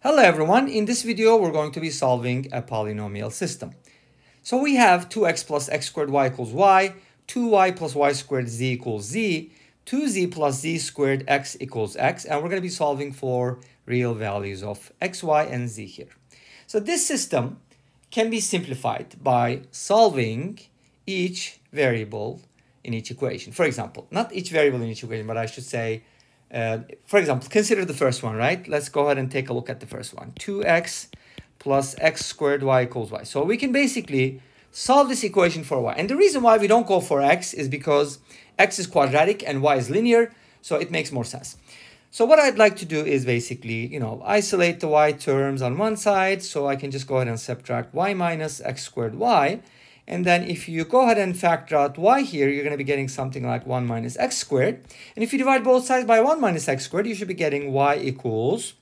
Hello everyone, in this video we're going to be solving a polynomial system. So we have 2x plus x squared y equals y, 2y plus y squared z equals z, 2z plus z squared x equals x, and we're going to be solving for real values of x, y, and z here. So this system can be simplified by solving each variable in each equation. For example, not each variable in each equation, but I should say uh, for example, consider the first one, right? Let's go ahead and take a look at the first one. 2x plus x squared y equals y. So we can basically solve this equation for y. And the reason why we don't go for x is because x is quadratic and y is linear, so it makes more sense. So what I'd like to do is basically, you know, isolate the y terms on one side, so I can just go ahead and subtract y minus x squared y, and then if you go ahead and factor out y here, you're going to be getting something like 1 minus x squared. And if you divide both sides by 1 minus x squared, you should be getting y equals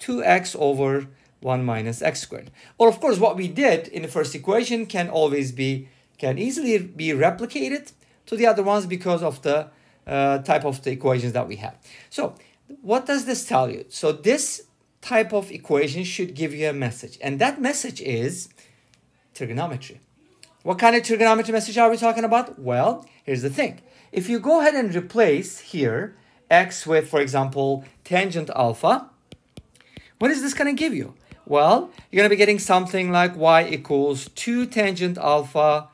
2x over 1 minus x squared. Or of course, what we did in the first equation can always be, can easily be replicated to the other ones because of the uh, type of the equations that we have. So what does this tell you? So this type of equation should give you a message. And that message is trigonometry. What kind of trigonometry message are we talking about? Well, here's the thing. If you go ahead and replace here x with, for example, tangent alpha, what is this going to give you? Well, you're going to be getting something like y equals 2 tangent alpha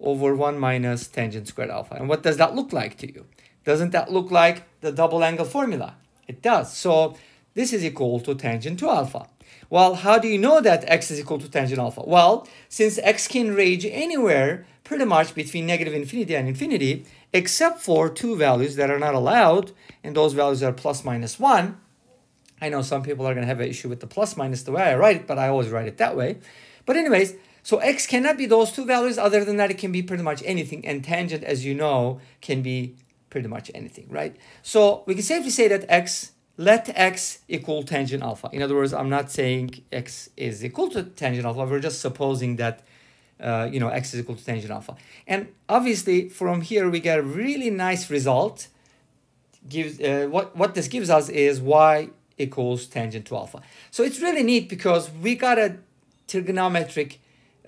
over 1 minus tangent squared alpha. And what does that look like to you? Doesn't that look like the double angle formula? It does. So this is equal to tangent 2 alpha. Well, how do you know that x is equal to tangent alpha? Well, since x can range anywhere pretty much between negative infinity and infinity, except for two values that are not allowed, and those values are plus minus 1. I know some people are going to have an issue with the plus minus the way I write it, but I always write it that way. But anyways, so x cannot be those two values. Other than that, it can be pretty much anything. And tangent, as you know, can be pretty much anything, right? So we can safely say that x let x equal tangent alpha. In other words, I'm not saying x is equal to tangent alpha. We're just supposing that, uh, you know, x is equal to tangent alpha. And obviously, from here, we get a really nice result. Gives uh, what, what this gives us is y equals tangent 2 alpha. So it's really neat because we got a trigonometric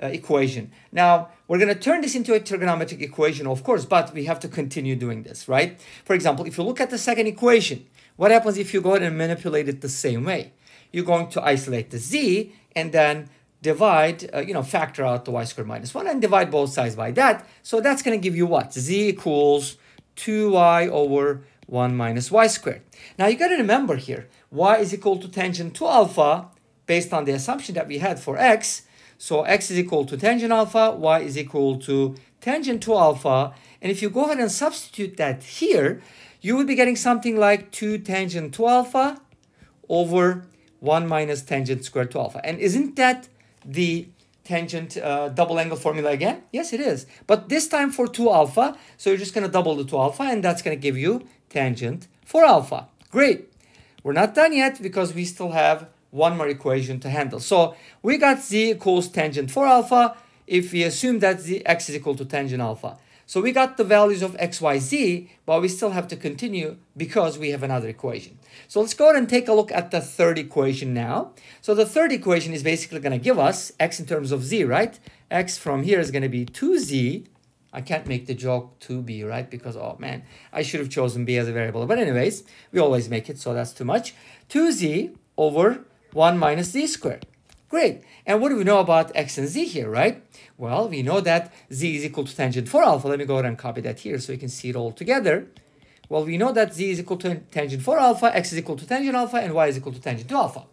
uh, equation. Now, we're going to turn this into a trigonometric equation, of course, but we have to continue doing this, right? For example, if you look at the second equation, what happens if you go ahead and manipulate it the same way? You're going to isolate the z and then divide, uh, you know, factor out the y squared minus 1 and divide both sides by that. So that's going to give you what? z equals 2y over 1 minus y squared. Now you got to remember here, y is equal to tangent 2 alpha based on the assumption that we had for x. So x is equal to tangent alpha, y is equal to tangent 2 alpha. And if you go ahead and substitute that here, you will be getting something like 2 tangent 2 alpha over 1 minus tangent squared 2 alpha. And isn't that the tangent uh, double angle formula again? Yes, it is. But this time for 2 alpha, so you're just going to double the 2 alpha, and that's going to give you tangent 4 alpha. Great. We're not done yet because we still have one more equation to handle. So we got z equals tangent 4 alpha if we assume that z x is equal to tangent alpha. So we got the values of x, y, z, but we still have to continue because we have another equation. So let's go ahead and take a look at the third equation now. So the third equation is basically going to give us x in terms of z, right? x from here is going to be 2z. I can't make the joke 2b, right? Because, oh man, I should have chosen b as a variable. But anyways, we always make it, so that's too much. 2z over 1 minus z squared. Great. And what do we know about x and z here, right? Well, we know that z is equal to tangent 4 alpha. Let me go ahead and copy that here so you can see it all together. Well, we know that z is equal to tangent 4 alpha, x is equal to tangent alpha, and y is equal to tangent 2 alpha.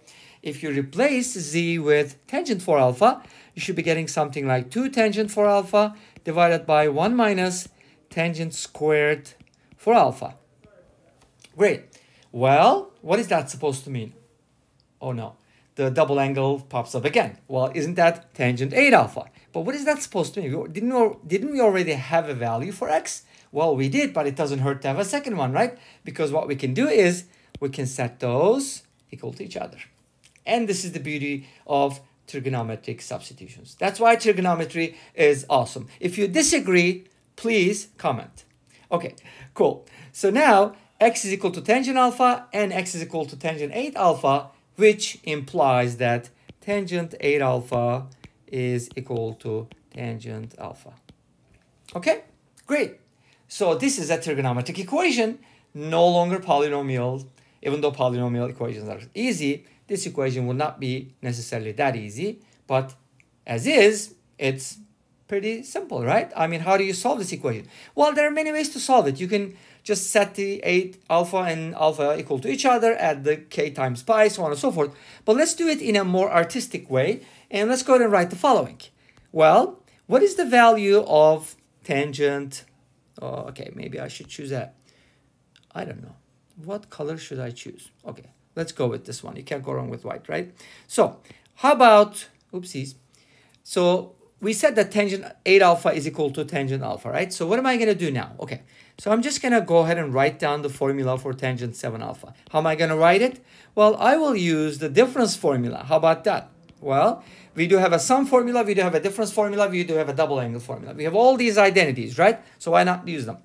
If you replace z with tangent 4 alpha, you should be getting something like 2 tangent 4 alpha divided by 1 minus tangent squared 4 alpha. Great. Well, what is that supposed to mean? Oh no the double angle pops up again. Well, isn't that tangent 8 alpha? But what is that supposed to mean? Didn't we, didn't we already have a value for x? Well, we did, but it doesn't hurt to have a second one, right? Because what we can do is we can set those equal to each other. And this is the beauty of trigonometric substitutions. That's why trigonometry is awesome. If you disagree, please comment. Okay, cool. So now x is equal to tangent alpha and x is equal to tangent 8 alpha which implies that tangent 8 alpha is equal to tangent alpha. Okay, great. So this is a trigonometric equation, no longer polynomial. Even though polynomial equations are easy, this equation will not be necessarily that easy, but as is, it's pretty simple, right? I mean, how do you solve this equation? Well, there are many ways to solve it. You can just set the 8 alpha and alpha equal to each other, add the k times pi, so on and so forth. But let's do it in a more artistic way, and let's go ahead and write the following. Well, what is the value of tangent? Oh, okay, maybe I should choose that. I don't know. What color should I choose? Okay, let's go with this one. You can't go wrong with white, right? So how about, oopsies. So we said that tangent 8 alpha is equal to tangent alpha, right? So what am I going to do now? Okay, so I'm just going to go ahead and write down the formula for tangent 7 alpha. How am I going to write it? Well, I will use the difference formula. How about that? Well, we do have a sum formula, we do have a difference formula, we do have a double angle formula. We have all these identities, right? So why not use them?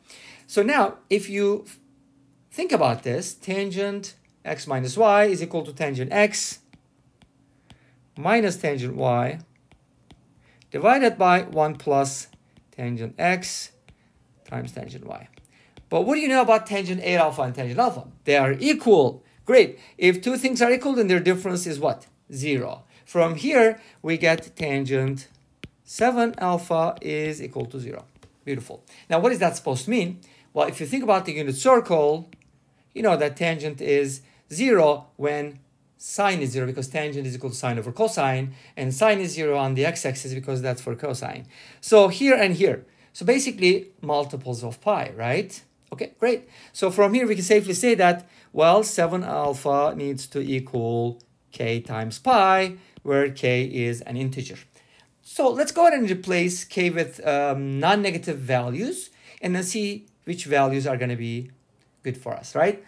So now, if you think about this, tangent x minus y is equal to tangent x minus tangent y divided by 1 plus tangent x times tangent y. But what do you know about tangent 8 alpha and tangent alpha? They are equal. Great. If two things are equal, then their difference is what? 0. From here, we get tangent 7 alpha is equal to 0. Beautiful. Now, what is that supposed to mean? Well, if you think about the unit circle, you know that tangent is 0 when sine is 0 because tangent is equal to sine over cosine, and sine is 0 on the x-axis because that's for cosine. So here and here. So basically multiples of pi, right? Okay, great. So from here we can safely say that, well, 7 alpha needs to equal k times pi, where k is an integer. So let's go ahead and replace k with um, non-negative values and then see which values are going to be good for us, right?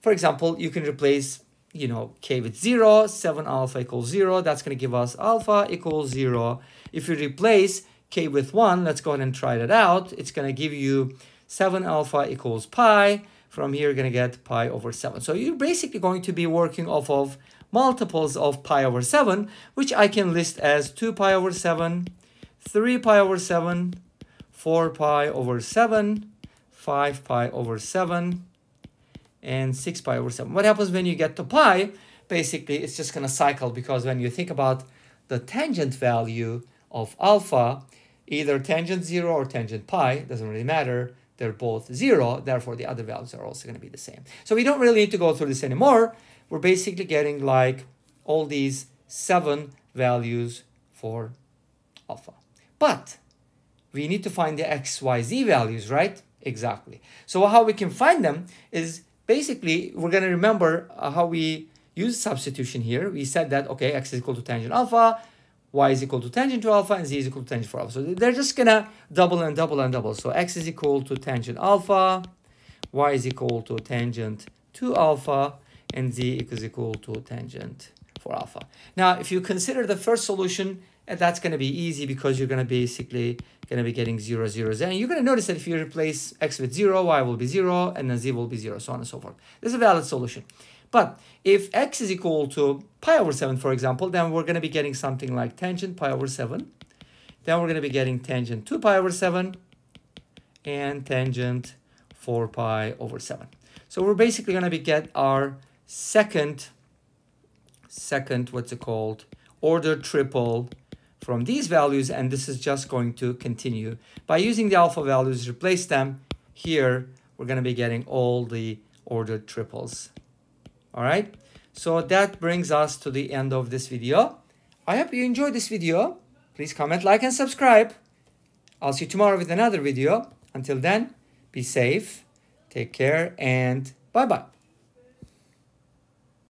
For example, you can replace, you know, k with 0, 7 alpha equals 0. That's going to give us alpha equals 0. If you replace k with 1, let's go ahead and try that out. It's going to give you 7 alpha equals pi. From here, you're going to get pi over 7. So you're basically going to be working off of multiples of pi over 7, which I can list as 2 pi over 7, 3 pi over 7, 4 pi over 7, 5 pi over 7, and 6 pi over 7. What happens when you get to pi? Basically, it's just going to cycle because when you think about the tangent value of alpha, either tangent 0 or tangent pi, doesn't really matter, they're both 0, therefore the other values are also going to be the same. So we don't really need to go through this anymore we're basically getting like all these seven values for alpha. But we need to find the x, y, z values, right? Exactly. So how we can find them is basically, we're going to remember uh, how we use substitution here. We said that, okay, x is equal to tangent alpha, y is equal to tangent 2 alpha, and z is equal to tangent 4 alpha. So they're just going to double and double and double. So x is equal to tangent alpha, y is equal to tangent 2 alpha, and z is equal to tangent 4 alpha. Now, if you consider the first solution, eh, that's going to be easy because you're going to basically going to be getting 0, 0, 0. And you're going to notice that if you replace x with 0, y will be 0, and then z will be 0, so on and so forth. This is a valid solution. But if x is equal to pi over 7, for example, then we're going to be getting something like tangent pi over 7. Then we're going to be getting tangent 2 pi over 7 and tangent 4 pi over 7. So we're basically going to be get our second, second, what's it called, order triple from these values, and this is just going to continue. By using the alpha values, replace them, here we're going to be getting all the ordered triples. All right, so that brings us to the end of this video. I hope you enjoyed this video. Please comment, like, and subscribe. I'll see you tomorrow with another video. Until then, be safe, take care, and bye-bye.